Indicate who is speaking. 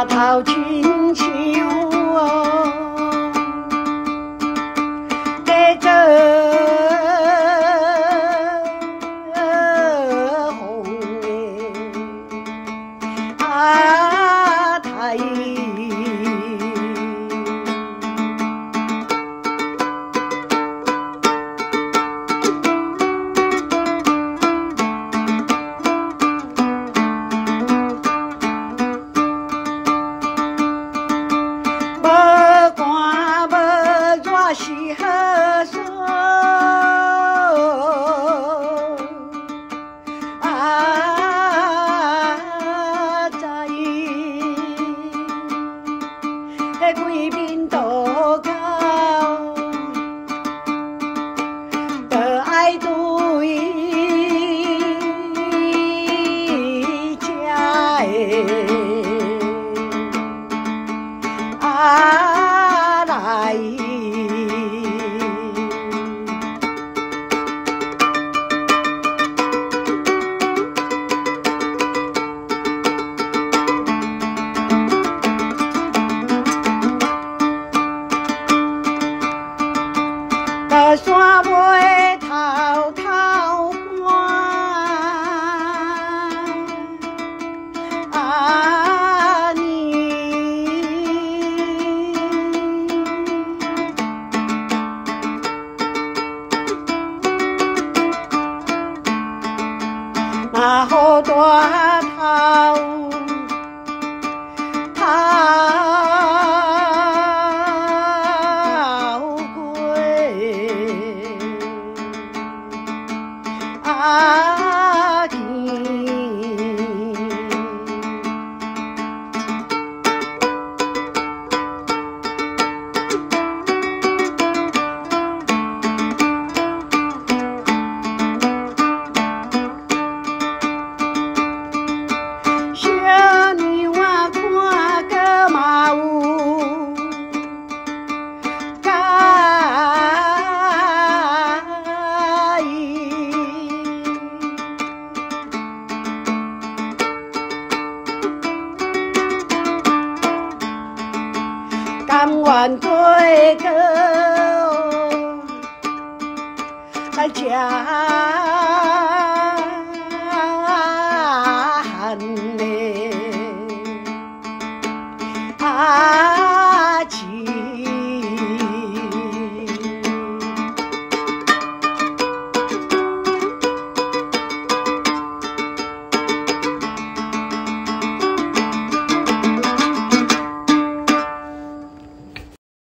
Speaker 1: 大跑去。不断。反对勾来假喊